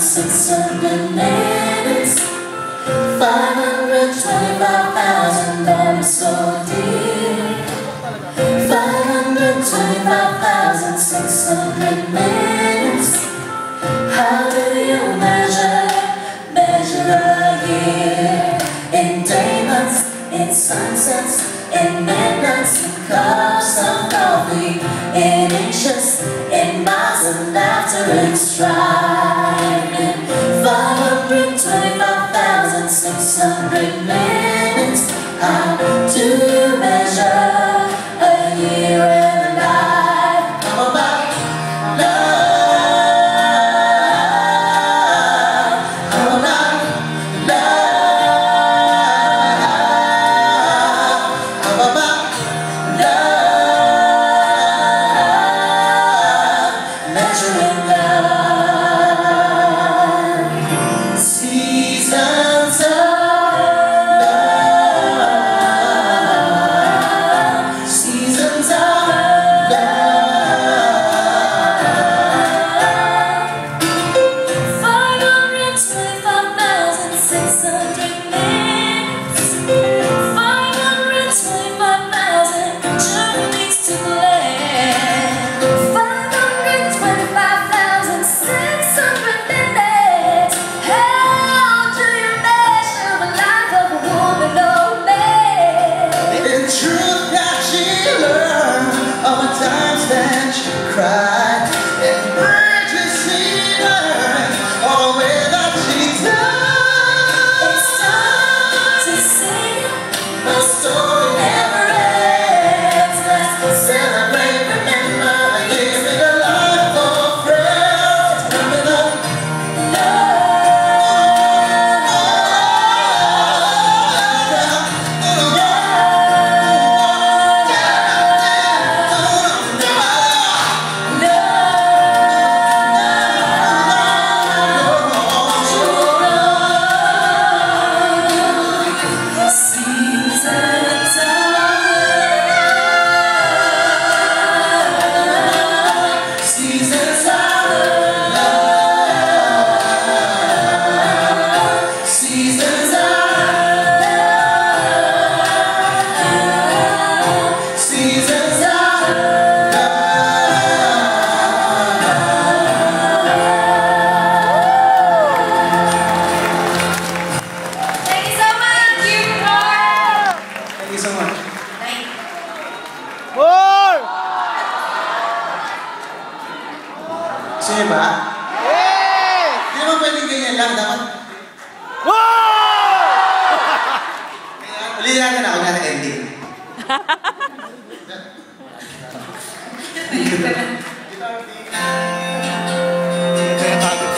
six hundred minutes. Five hundred twenty-five thousand dollars so dear. Five hundred twenty-five thousand six hundred minutes. How do you measure, measure a year? In day months, in sunsets, in midnights, in cups of coffee, in inches, in miles of laughter and striving. Hundred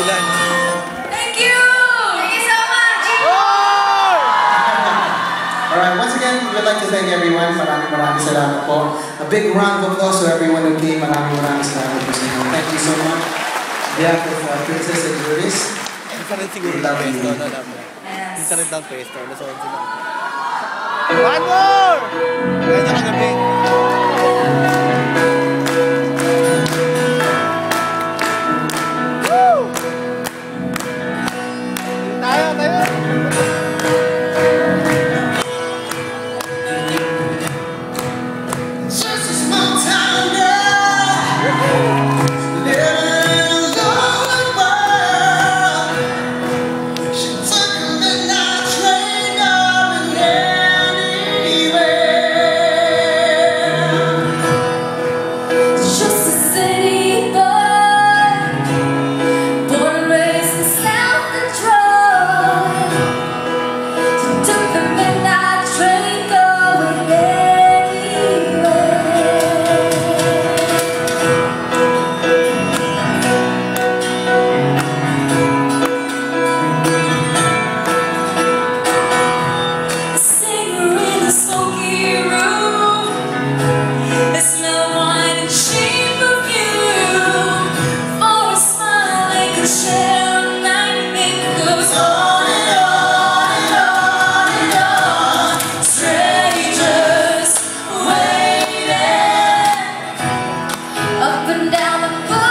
Thank you! Thank you so much! More! Alright, once again, we would like to thank everyone. Maraming maraming salamat po. A big round of applause to everyone who came. Maraming maraming salamat po sa inyo. Thank you so much. Behalf of uh, Princess and Juris, Minsan rin siguro Love ng you. pesto, no? Alam mo. Yes. Minsan rin ng pesto, 만골! up and down the